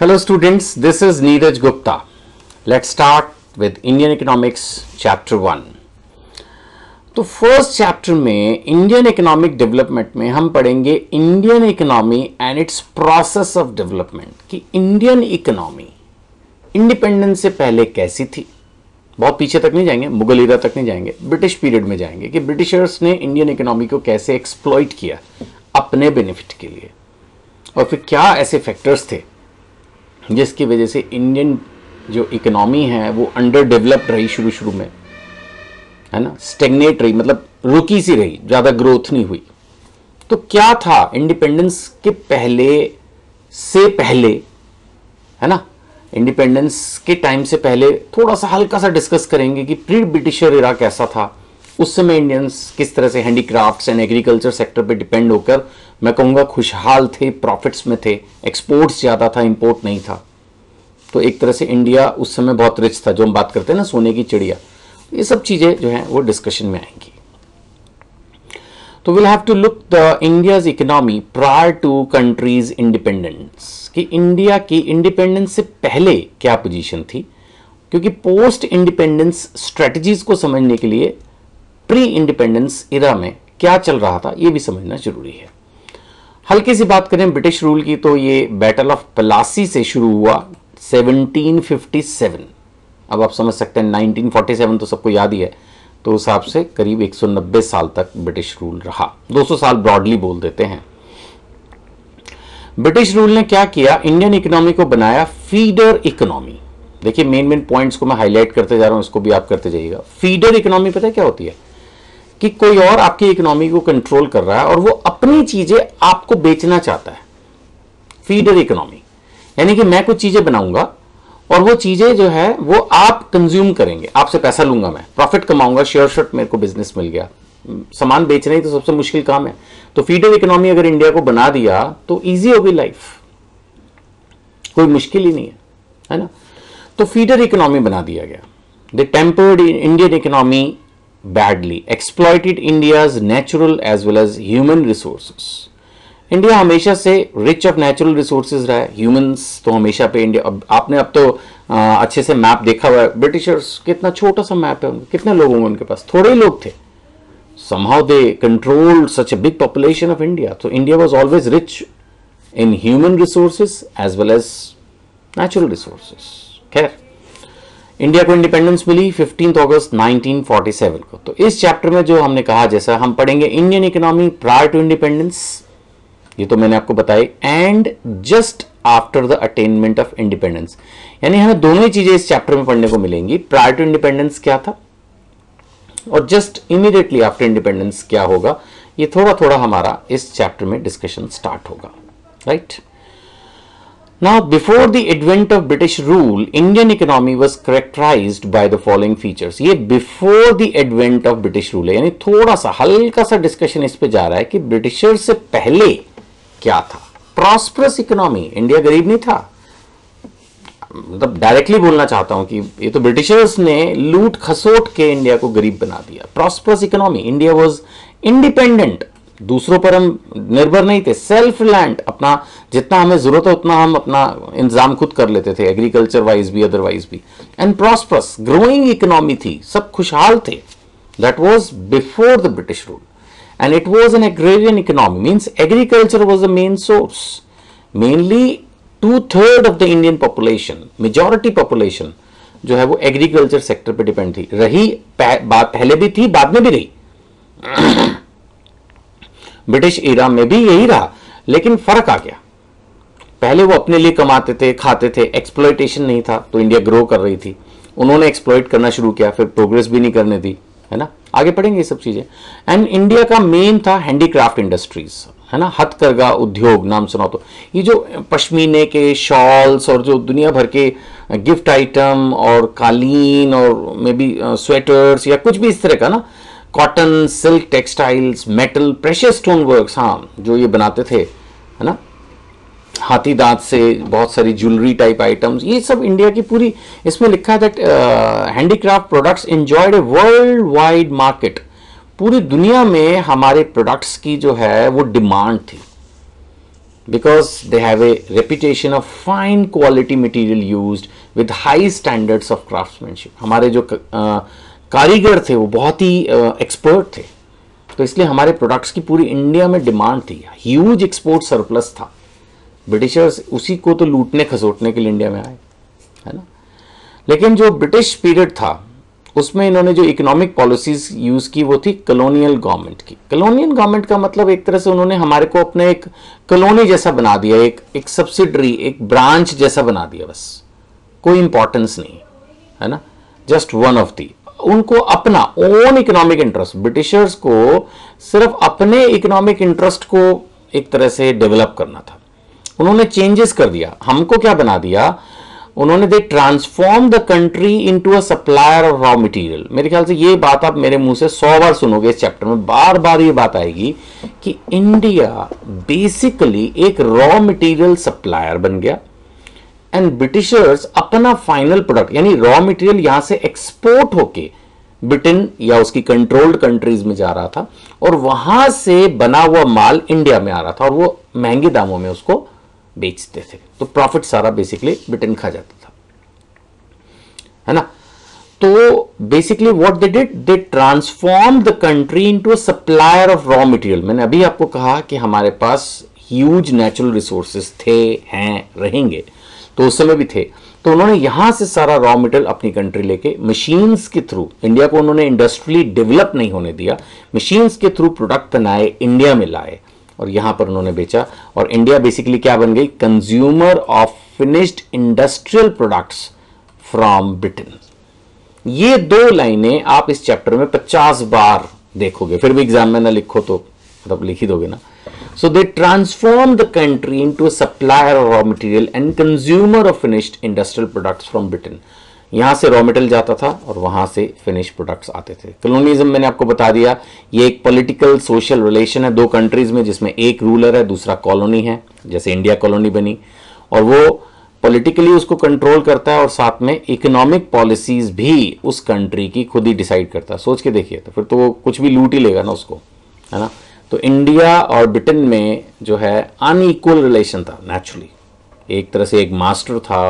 Hello students, this is Neeraj Gupta. Let's start with Indian Economics Chapter 1. तो first chapter में Indian economic development में हम पढ़ेंगे Indian economy and its process of development कि Indian economy independence से पहले कैसी थी बहुत पीछे तक नहीं जाएँगे मुगल इरा तक नहीं जाएँगे ब्रिटिश पीरियड में जाएँगे कि ब्रिटिशर्स ने इंडियन इकोनॉमी को कैसे एक्सप्लॉइट किया अपने बेनिफिट के लिए और फिर क्या ऐसे फैक्टर्स थे जिसकी वजह से इंडियन जो इकोनॉमी है, वो अंडर डेवलप्ड रही शुरू शुरू में। है ना? स्टेगनेट रही मतलब रुकी सी रही, ज़्यादा ग्रोथ नहीं हुई। तो क्या था? इंडिपेंडेंस के पहले से पहले, है ना? इंडिपेंडेंस के टाइम से पहले थोड़ा सा हल्का सा डिस्कस करेंगे कि प्री ब्रिटिशर इरा कैसा था। उस समय इंडियंस किस तरह से हैंडीक्राफ्ट्स एंड एग्रीकल्चर सेक्टर पे डिपेंड होकर, मैं कहूँगा खुशहाल थे प्रॉफिट्स में थे एक्सपोर्ट्स ज़्यादा था इंपोर्ट नहीं था। तो एक तरह से इंडिया उस समय बहुत रिच था, जो हम बात करते हैं ना, सोने की चिड़िया। ये सब चीज़ें जो हैं, वो डिस्कशन में आएँगी। तो will have to look the India's economy prior to country's independence कि इंडिया की इंडिपेंडेंस से पहले क्या पोजीशन थी? क्योंकि पोस्ट इंडिपेंडेंस स्ट्रेटजीज को समझने के लिए प्री इंडिपेंडेंस इरा में क्या चल रहा था, ये भी समझना ज़रूरी है। हल्की सी बात करें ब्रिटिश रूल की तो ये बैटल ऑफ़ पलासी से शुरू हुआ। 1757 अब आप समझ सकते हैं 1947 तो सबको याद ही है। तो उस हिसाब से करीब 190 साल तक ब्रिटिश रूल रहा। 200 साल ब्रॉडली बोल देते हैं। ब्रिटिश रूल ने क्या किया? इंडियन इकोनॉमी को बनाया फीडर इकोनॉमी देखिए मेन मेन पॉइंट्स को मैं हाईलाइट करते जा रहा हूँ, इसको भी आप करते जाइएगा। फीडर इकोनॉमी पता है क्या होती है? कि कोई और आपकी इकोनॉमी को कंट्रोल कर रहा है और वो अपनी चीज़ें आपको बेचना चाहता है। फीडर इकोनॉमी यानी कि मैं कुछ चीज़ें बनाऊँगा और वो चीज़ें जो है, वो आप कंज्यूम करेंगे। आपसे पैसा लूँगा मैं। प्रॉफिट कमाऊँगा शेयर शर्ट मेरे को बिज़नेस मिल गया। सामान बेचना ही तो सबसे मुश्किल काम है। तो फीडर इकोनॉमी अगर इंडिया को बना दिया तो ईजी हो गई लाइफ कोई मुश्किल ही नहीं है है ना? तो फीडर इकोनॉमी बना दिया गया। The tempered Indian economy badly exploited India's natural as well as human resources India हमेशा से रिच ऑफ़ नेचुरल रिसोर्सेज रहा है। ह्यूमंस तो हमेशा पे इंडिया अब आपने अब तो आ, अच्छे से मैप देखा हुआ है। ब्रिटिशर्स कितना छोटा सा मैप है कितने लोग होंगे उनके पास? थोड़े ही लोग थे। Somehow they controlled such a big population of India. So India was always rich in human resources as well as natural resources. खैर इंडिया को इंडिपेंडेंस मिली 15 अगस्त 1947 को। तो इस चैप्टर में जो हमने कहा जैसा हम पढ़ेंगे Indian economy prior to independence ये तो मैंने आपको बताई। And just after the attainment of independence यानी हमें दोनों ही चीज़ें इस चैप्टर में पढ़ने को मिलेंगी। प्रायर टू इंडिपेंडेंस क्या था? और जस्ट इमीडिएटली आफ्टर इंडिपेंडेंस क्या होगा? ये थोड़ा थोड़ा हमारा इस चैप्टर में डिस्कशन स्टार्ट होगा। Right now before the advent of British rule Indian economy was characterise by the following features ये before the advent of British rule है। यानी थोड़ा सा, हल्का सा डिस्कशन इस पे जा रहा है कि ब्रिटिशर से पहले क्या था? प्रॉस्परस इकोनॉमी इंडिया गरीब नहीं था। मतलब डायरेक्टली बोलना चाहता हूँ कि ये तो ब्रिटिशर्स ने लूट खसोट के इंडिया को गरीब बना दिया। Prosperous economy India was independent दूसरों पर हम निर्भर नहीं थे। सेल्फ लैंड अपना जितना हमें ज़रूरत है, उतना हम अपना इंतज़ाम खुद कर लेते थे एग्रीकल्चर वाइज भी अदरवाइज़ भी। एंड प्रॉस्परस ग्रोइंग इकोनॉमी थी। सब खुशहाल थे। That was before the British rule and it was an agrarian economy means agriculture was the main source mainly two third of the Indian population majority population जो है वो agriculture sector पे depend थी। रही पह, पहले भी थी बाद में भी रही। ब्रिटिश इरा में भी यही रहा लेकिन फ़र्क आ गया। पहले वो अपने लिए कमाते थे खाते थे एक्सप्लोइटेशन नहीं था तो इंडिया ग्रो कर रही थी। उन्होंने एक्सप्लोइट करना शुरू किया फिर प्रोग्रेस भी नहीं करने दी है ना? आगे पढ़ेंगे ये सब चीज़ें। एंड इंडिया का मेन था हैंडीक्राफ्ट इंडस्ट्रीज़ है ना? हथकरघा उद्योग नाम सुना तो। ये जो पश्मीने के शॉल्स और जो दुनिया भर के गिफ्ट आइटम और कालीन और मे बी स्वेटर्स या कुछ भी इस तरह का ना cotton silk textiles metal pressure stone works हाँ जो ये बनाते थे, है ना? हाथी दांत से बहुत सारी ज्वेलरी टाइप आइटम्स ये सब इंडिया की पूरी, इसमें लिखा है that handicraft products enjoyed a worldwide market पूरी दुनिया में हमारे प्रोडक्ट्स की जो है, वो डिमांड थी. Because they have a reputation of fine quality material used with high standards of craftsmanship. हमारे जो कारीगर थे, वो बहुत ही एक्सपर्ट थे. तो इसलिए हमारे प्रोडक्ट्स की पूरी इंडिया में डिमांड थी. ह्यूज एक्सपोर्ट सरप्लस था. ब्रिटिशर्स उसी को तो लूटने खसोटने के लिए इंडिया में आए, है ना? लेकिन जो ब्रिटिश पीरियड था, उसमें इन्होंने जो इकोनॉमिक पॉलिसीज़ यूज़ की, वो थी कलोनियल गवर्नमेंट की। कलोनियल गवर्नमेंट का मतलब एक तरह से उन्होंने हमारे को अपने एक कलोनी जैसा बना दिया, एक एक सब्सिडरी एक ब्रांच जैसा बना दिया बस। कोई इंपॉर्टेंस नहीं, है ना? जस्ट वन ऑफ़ दी उनको अपना ओन इकोनॉमिक इंटरेस्ट ब्रिटिशर्स को सिर्फ़ अपने इकोनॉमिक इंटरेस्ट को एक तरह से डेवलप करना था। उन्होंने चेंजेस कर दिया। हमको क्या बना दिया? उन्होंने they transform the country into a supplier of raw material मेरे ख्याल से ये बात आप मेरे मुँह से सौ बार सुनोगे इस चैप्टर में। बार बार ये बात आएगी कि इंडिया बेसिकली एक रॉ मटेरियल सप्लायर बन गया। एंड ब्रिटिशर्स अपना फाइनल प्रोडक्ट यानी रॉ मटेरियल यहाँ से एक्सपोर्ट होके ब्रिटेन या उसकी कंट्रोल्ड कंट्रीज़ में जा रहा था और वहाँ से बना हुआ माल इंडिया में आ रहा था और वो महँगे दामों में उसको बेचते थे। तो प्रॉफिट सारा बेसिकली ब्रिटेन खा जाता था। है ना? तो basically what they did they transform the country into a supplier of raw material मैंने अभी आपको कहा कि हमारे पास ह्यूज नेचुरल रिसोर्सेज थे, हैं, रहेंगे। तो उस समय भी थे। तो उन्होंने यहाँ से सारा रॉ मटेरियल अपनी कंट्री लेके मशीन्स के थ्रू इंडिया को उन्होंने इंडस्ट्रियली डेवलप नहीं होने दिया मशीन्स के थ्रू प्रोडक्ट बनाए इंडिया में लाए। और यहाँ पर उन्होंने बेचा। और इंडिया बेसिकली क्या बन गई? Consumer of finished industrial products from Britain ये दो लाइनें आप इस चैप्टर में 50 बार देखोगे। फिर भी एग्ज़ाम में ना लिखो तो मतलब लिख ही दोगे ना। So they transform the country into supplier of raw material and consumer of finished industrial products from Britain यहाँ से रॉ मेटेरियल जाता था और वहाँ से फिनिश प्रोडक्ट्स आते थे। कलोनिज्म मैंने आपको बता दिया, ये एक पॉलिटिकल सोशल रिलेशन है दो कंट्रीज़ में, जिसमें एक रूलर है, दूसरा कॉलोनी है, जैसे इंडिया कॉलोनी बनी। और वो पॉलिटिकली उसको कंट्रोल करता है और साथ में इकोनॉमिक पॉलिसीज़ भी उस कंट्री की खुद ही डिसाइड करता है। सोच के देखिए तो फिर तो वो कुछ भी लूट ही लेगा ना उसको, है ना? तो इंडिया और ब्रिटेन में जो है अनइक्वल रिलेशन था नेचुरली एक तरह से एक मास्टर था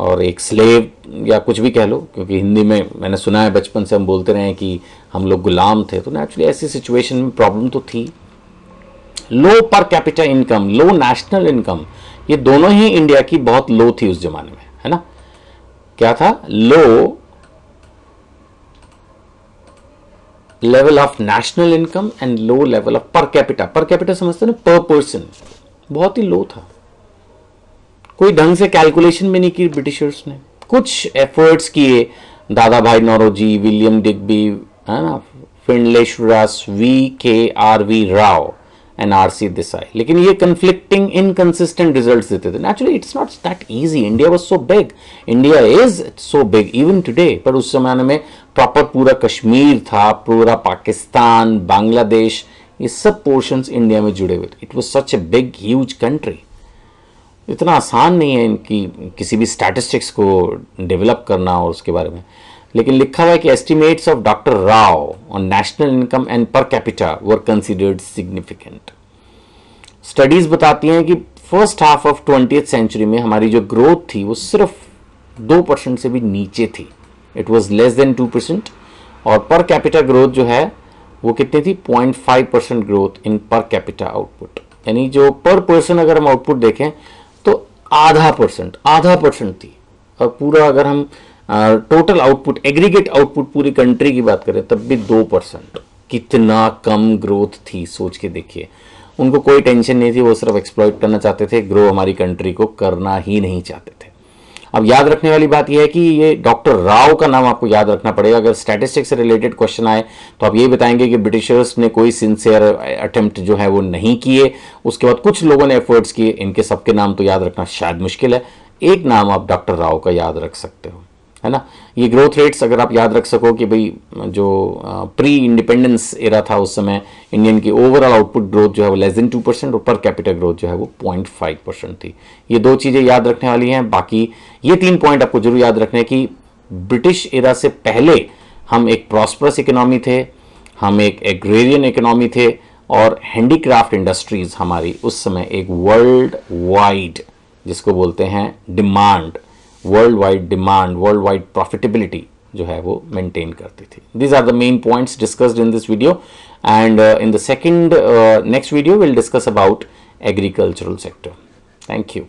और एक स्लेव या कुछ भी कह लो, क्योंकि हिंदी में मैंने सुना है, बचपन से हम बोलते रहे कि हम लोग गुलाम थे तो नेचुरली ऐसी सिचुएशन में प्रॉब्लम तो थी। Low per capital income low national income ये दोनों ही इंडिया की बहुत लो थी उस जमाने में, है ना? क्या था? Low level of national income and low level of per capita per capita समझते ना पर पर्सन बहुत ही लो था। कोई ढंग से कैलकुलेशन भी नहीं की ब्रिटिशर्स ने। कुछ एफर्ट्स किए। Dadabhai Naoroji, William Digby, है ना? Findlay Shirras V, K, R, V, Rao and R, C, Desai. लेकिन ये कंफ्लिक्टिंग इनकंसिस्टेंट रिज़ल्ट देते थे। Naturally it's not that easy India was so big India is so big even today पर उस जमाने में प्रॉपर पूरा कश्मीर था, पूरा पाकिस्तान, बांग्लादेश, ये सब पोर्शंस इंडिया में जुड़े हुए थे। It was such a big huge country इतना आसान नहीं है इनकी, किसी भी स्टैटिस्टिक्स को डेवलप करना और उसके बारे में। लेकिन लिखा हुआ है कि estimates of doctor Rao on national income and per capita were considered significant studies बताती हैं कि first half of twenty century में हमारी जो ग्रोथ थी, वो सिर्फ़ दो परसेंट से भी नीचे थी। It was less than two percent और पर कैपिटा ग्रोथ जो है, वो कितनी थी? Point five percent growth in per capita output यानी जो पर पर्सन अगर हम आउटपुट देखें आधा परसेंट आधा परसेंट थी। और पूरा अगर हम टोटल आउटपुट एग्रीगेट आउटपुट पूरी कंट्री की बात करें, तब भी दो परसेंट। कितना कम ग्रोथ थी, सोच के देखिए। उनको कोई टेंशन नहीं थी, वो सिर्फ़ एक्सप्लॉयट करना चाहते थे ग्रो हमारी कंट्री को करना ही नहीं चाहते थे। अब याद रखने वाली बात यह है कि ये डॉक्टर राव का नाम आपको याद रखना पड़ेगा। अगर स्टैटिस्टिक्स से रिलेटेड क्वेश्चन आए तो आप ये बताएँगे कि ब्रिटिशर्स ने कोई सिंसियर अटेम्प्ट जो है वो नहीं किए। उसके बाद कुछ लोगों ने एफर्ट्स किए। इनके सबके नाम तो याद रखना शायद मुश्किल है। एक नाम आप डॉक्टर राव का याद रख सकते हो। है ना? ये ग्रोथ रेट्स अगर आप याद रख सको कि भाई, जो प्री इंडिपेंडेंस एरा था उस समय इंडियन की ओवरऑल आउटपुट ग्रोथ जो है वो लेस देन टू परसेंट और पर कैपिटल ग्रोथ जो है वो पॉइंट फाइव परसेंट थी। ये दो चीज़ें याद रखने वाली हैं। बाकी ये तीन पॉइंट आपको ज़रूर याद रखने कि ब्रिटिश एरा से पहले हम एक प्रॉस्परस इकोनॉमी थे, हम एक एग्रेरियन इकोनॉमी थे और हैंडीक्राफ्ट इंडस्ट्रीज़ हमारी उस समय एक वर्ल्ड वाइड जिसको बोलते हैं demand worldwide demand worldwide profitability जो है वो मेंटेन करती थी। These are the main points discussed in this video and in the second next video will discuss about agricultural sector thank you